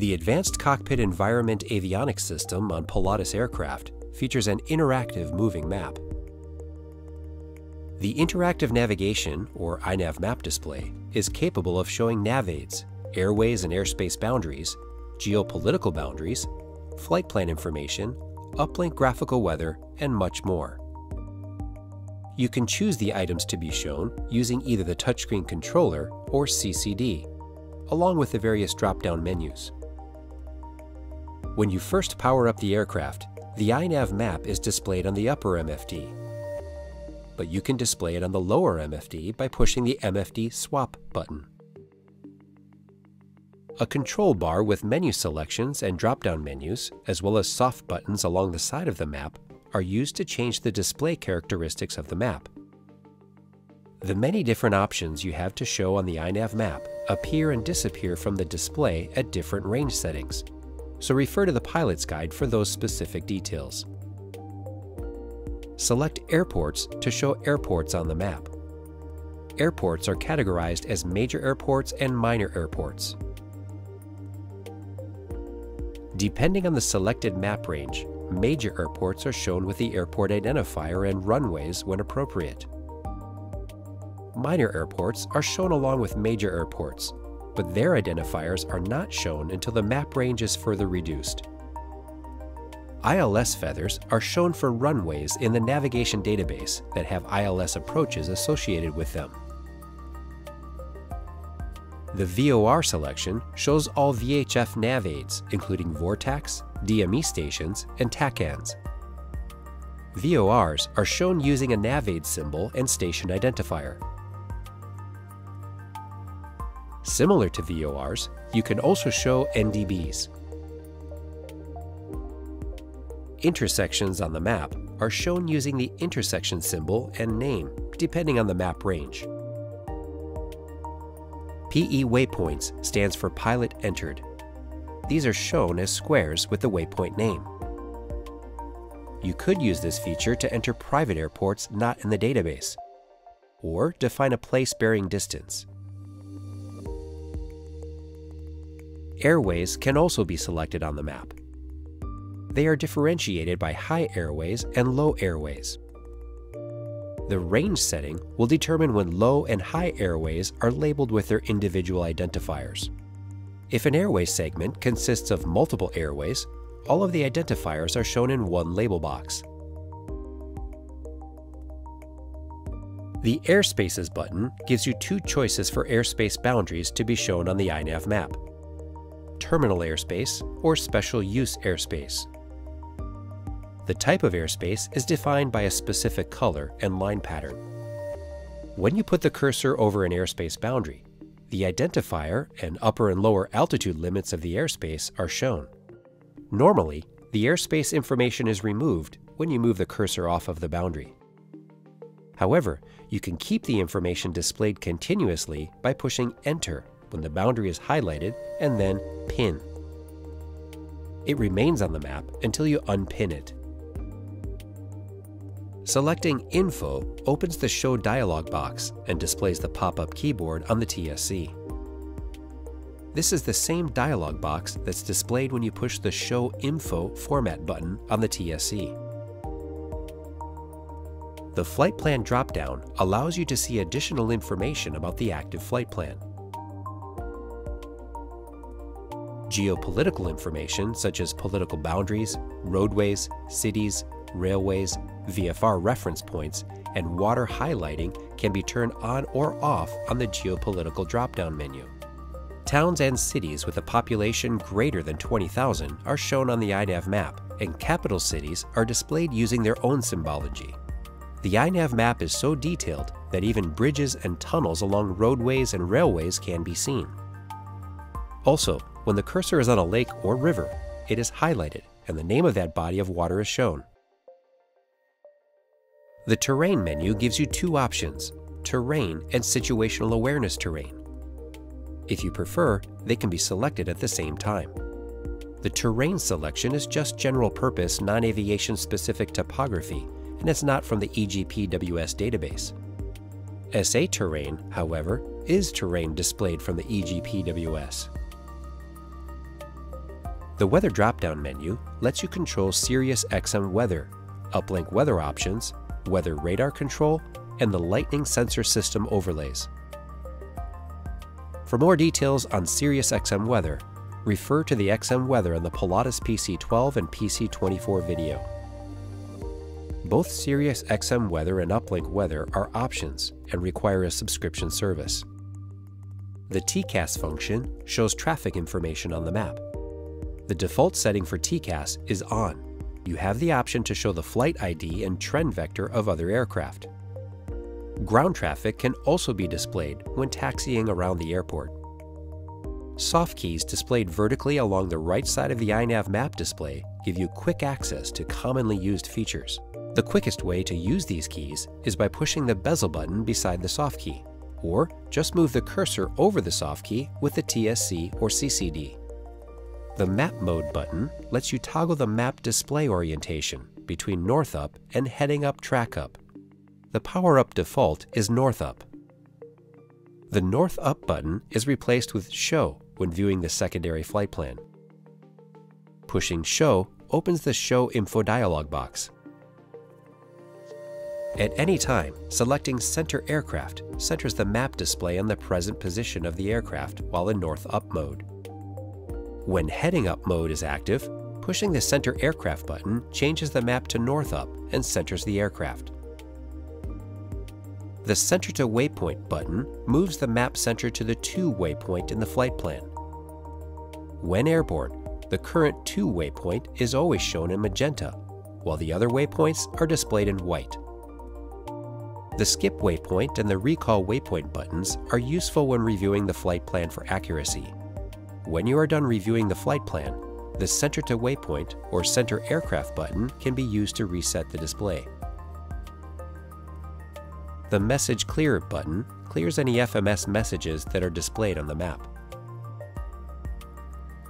The Advanced Cockpit Environment Avionics System on Pilatus aircraft features an interactive moving map. The Interactive Navigation, or iNav map display, is capable of showing nav aids, airways and airspace boundaries, geopolitical boundaries, flight plan information, uplink graphical weather, and much more. You can choose the items to be shown using either the touchscreen controller or CCD, along with the various drop-down menus. When you first power up the aircraft, the iNav map is displayed on the upper MFD, but you can display it on the lower MFD by pushing the MFD Swap button. A control bar with menu selections and drop-down menus, as well as soft buttons along the side of the map, are used to change the display characteristics of the map. The many different options you have to show on the iNav map appear and disappear from the display at different range settings, so refer to the pilot's guide for those specific details select Airports to show airports on the map. Airports are categorized as major airports and minor airports. Depending on the selected map range, major airports are shown with the airport identifier and runways when appropriate. Minor airports are shown along with major airports, but their identifiers are not shown until the map range is further reduced. ILS feathers are shown for runways in the navigation database that have ILS approaches associated with them. The VOR selection shows all VHF nav aids, including VORTACs, DME stations, and TACANs. VORs are shown using a nav aid symbol and station identifier. Similar to VORs, you can also show NDBs, Intersections on the map are shown using the intersection symbol and name, depending on the map range. PE waypoints stands for pilot entered. These are shown as squares with the waypoint name. You could use this feature to enter private airports not in the database, or define a place bearing distance. Airways can also be selected on the map they are differentiated by high airways and low airways. The range setting will determine when low and high airways are labeled with their individual identifiers. If an airway segment consists of multiple airways, all of the identifiers are shown in one label box. The Airspaces button gives you two choices for airspace boundaries to be shown on the iNav map. Terminal airspace or special use airspace. The type of airspace is defined by a specific color and line pattern. When you put the cursor over an airspace boundary, the identifier and upper and lower altitude limits of the airspace are shown. Normally, the airspace information is removed when you move the cursor off of the boundary. However, you can keep the information displayed continuously by pushing Enter when the boundary is highlighted and then Pin. It remains on the map until you unpin it. Selecting Info opens the Show dialog box and displays the pop-up keyboard on the TSC. This is the same dialog box that's displayed when you push the Show Info Format button on the TSC. The Flight Plan dropdown allows you to see additional information about the active flight plan. Geopolitical information such as political boundaries, roadways, cities, railways, VFR reference points, and water highlighting can be turned on or off on the geopolitical drop-down menu. Towns and cities with a population greater than 20,000 are shown on the iNav map, and capital cities are displayed using their own symbology. The iNav map is so detailed that even bridges and tunnels along roadways and railways can be seen. Also, when the cursor is on a lake or river, it is highlighted and the name of that body of water is shown. The Terrain menu gives you two options, Terrain and Situational Awareness Terrain. If you prefer, they can be selected at the same time. The terrain selection is just general purpose, non-aviation specific topography, and it's not from the EGPWS database. SA terrain, however, is terrain displayed from the EGPWS. The Weather drop-down menu lets you control Sirius XM weather, uplink weather options, weather radar control, and the lightning sensor system overlays. For more details on Sirius XM weather, refer to the XM weather on the Pilatus PC12 and PC24 video. Both Sirius XM weather and uplink weather are options and require a subscription service. The TCAS function shows traffic information on the map. The default setting for TCAS is on. You have the option to show the flight ID and trend vector of other aircraft. Ground traffic can also be displayed when taxiing around the airport. Soft keys displayed vertically along the right side of the iNav map display give you quick access to commonly used features. The quickest way to use these keys is by pushing the bezel button beside the soft key, or just move the cursor over the soft key with the TSC or CCD. The Map Mode button lets you toggle the map display orientation between North Up and Heading Up Track Up. The Power Up default is North Up. The North Up button is replaced with Show when viewing the secondary flight plan. Pushing Show opens the Show Info dialog box. At any time, selecting Center Aircraft centers the map display on the present position of the aircraft while in North Up mode. When heading up mode is active, pushing the center aircraft button changes the map to north up and centers the aircraft. The center to waypoint button moves the map center to the TO waypoint in the flight plan. When airborne, the current TO waypoint is always shown in magenta, while the other waypoints are displayed in white. The skip waypoint and the recall waypoint buttons are useful when reviewing the flight plan for accuracy. When you are done reviewing the flight plan, the Center to Waypoint or Center Aircraft button can be used to reset the display. The Message Clear button clears any FMS messages that are displayed on the map.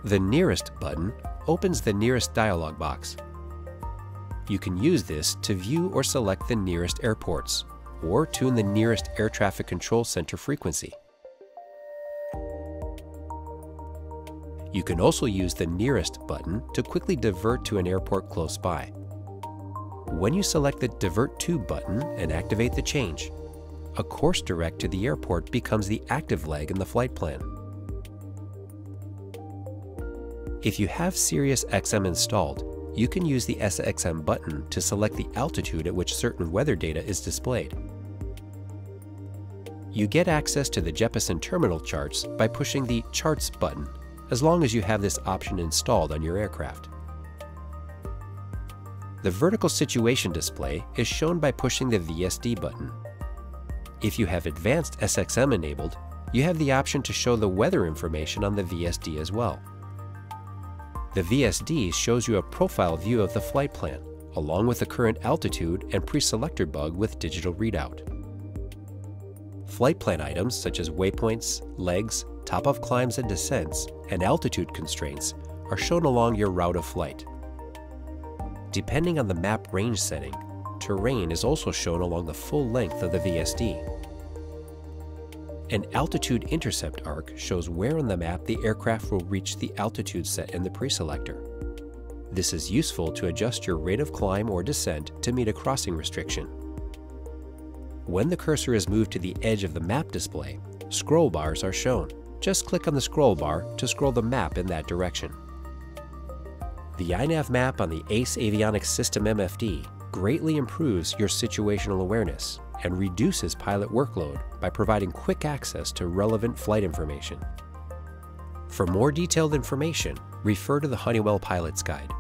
The Nearest button opens the nearest dialog box. You can use this to view or select the nearest airports, or tune the nearest air traffic control center frequency. You can also use the Nearest button to quickly divert to an airport close by. When you select the Divert To button and activate the change, a course direct to the airport becomes the active leg in the flight plan. If you have Sirius XM installed, you can use the SXM button to select the altitude at which certain weather data is displayed. You get access to the Jeppesen terminal charts by pushing the Charts button as long as you have this option installed on your aircraft. The vertical situation display is shown by pushing the VSD button. If you have advanced SXM enabled, you have the option to show the weather information on the VSD as well. The VSD shows you a profile view of the flight plan, along with the current altitude and pre-selector bug with digital readout. Flight plan items such as waypoints, legs, top-off climbs and descents, and altitude constraints are shown along your route of flight. Depending on the map range setting, terrain is also shown along the full length of the VSD. An altitude intercept arc shows where on the map the aircraft will reach the altitude set in the preselector. This is useful to adjust your rate of climb or descent to meet a crossing restriction. When the cursor is moved to the edge of the map display, scroll bars are shown. Just click on the scroll bar to scroll the map in that direction. The iNav map on the ACE Avionics System MFD greatly improves your situational awareness and reduces pilot workload by providing quick access to relevant flight information. For more detailed information, refer to the Honeywell Pilot's Guide.